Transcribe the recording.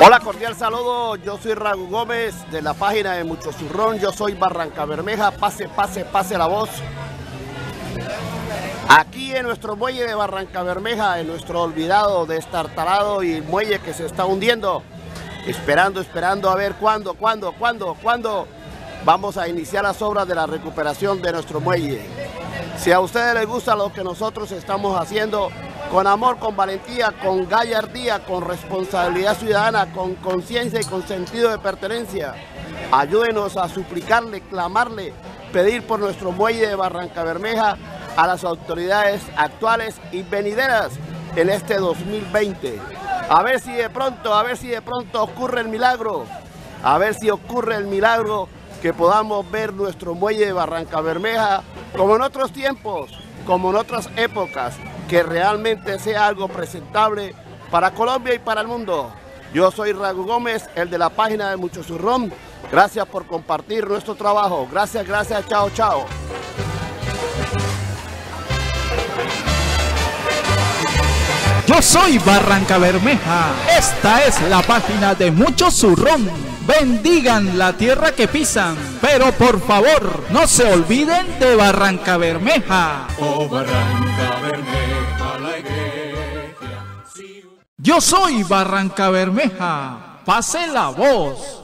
Hola, cordial saludo. Yo soy Ragu Gómez de la página de Mucho Zurrón. Yo soy Barranca Bermeja. Pase, pase, pase la voz. Aquí en nuestro muelle de Barranca Bermeja, en nuestro olvidado, destartalado y muelle que se está hundiendo. Esperando, esperando a ver cuándo, cuándo, cuándo, cuándo vamos a iniciar las obras de la recuperación de nuestro muelle. Si a ustedes les gusta lo que nosotros estamos haciendo, con amor, con valentía, con gallardía, con responsabilidad ciudadana, con conciencia y con sentido de pertenencia. Ayúdenos a suplicarle, clamarle, pedir por nuestro muelle de Barranca Bermeja a las autoridades actuales y venideras en este 2020. A ver si de pronto, a ver si de pronto ocurre el milagro, a ver si ocurre el milagro que podamos ver nuestro muelle de Barranca Bermeja como en otros tiempos, como en otras épocas, que realmente sea algo presentable para Colombia y para el mundo. Yo soy Ragu Gómez, el de la página de Mucho Zurrón. Gracias por compartir nuestro trabajo. Gracias, gracias, chao, chao. Yo soy Barranca Bermeja. Esta es la página de Mucho Zurrón. Bendigan la tierra que pisan, pero por favor no se olviden de Barranca Bermeja. Oh Barranca Bermeja, la iglesia. Yo soy Barranca Bermeja. Pase la voz.